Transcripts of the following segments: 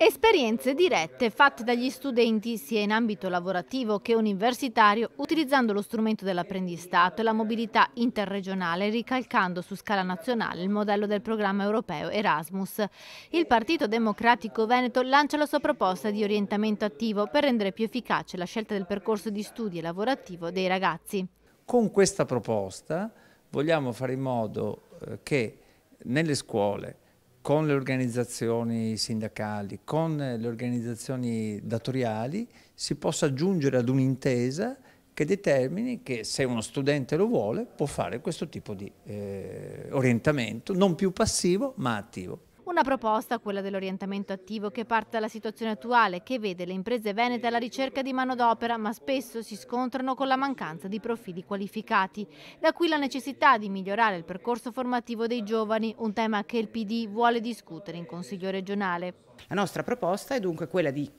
Esperienze dirette fatte dagli studenti sia in ambito lavorativo che universitario utilizzando lo strumento dell'apprendistato e la mobilità interregionale ricalcando su scala nazionale il modello del programma europeo Erasmus. Il Partito Democratico Veneto lancia la sua proposta di orientamento attivo per rendere più efficace la scelta del percorso di studi e lavorativo dei ragazzi. Con questa proposta vogliamo fare in modo eh, che nelle scuole con le organizzazioni sindacali, con le organizzazioni datoriali, si possa giungere ad un'intesa che determini che se uno studente lo vuole può fare questo tipo di eh, orientamento, non più passivo ma attivo. Una proposta, quella dell'orientamento attivo, che parte dalla situazione attuale, che vede le imprese venete alla ricerca di manodopera, ma spesso si scontrano con la mancanza di profili qualificati. Da qui la necessità di migliorare il percorso formativo dei giovani, un tema che il PD vuole discutere in Consiglio regionale. La nostra proposta è dunque quella di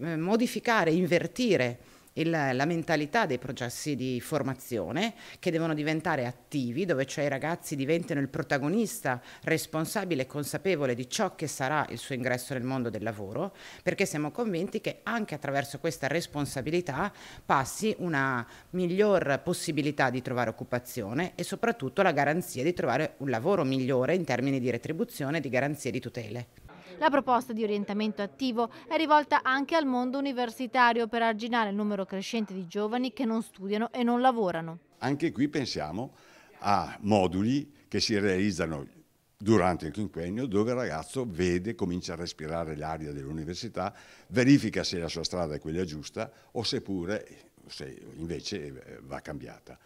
eh, modificare, invertire il, la mentalità dei processi di formazione che devono diventare attivi, dove cioè i ragazzi diventano il protagonista responsabile e consapevole di ciò che sarà il suo ingresso nel mondo del lavoro, perché siamo convinti che anche attraverso questa responsabilità passi una miglior possibilità di trovare occupazione e soprattutto la garanzia di trovare un lavoro migliore in termini di retribuzione e di garanzie di tutele. La proposta di orientamento attivo è rivolta anche al mondo universitario per arginare il numero crescente di giovani che non studiano e non lavorano. Anche qui pensiamo a moduli che si realizzano durante il quinquennio dove il ragazzo vede, comincia a respirare l'aria dell'università, verifica se la sua strada è quella giusta o seppure se invece va cambiata.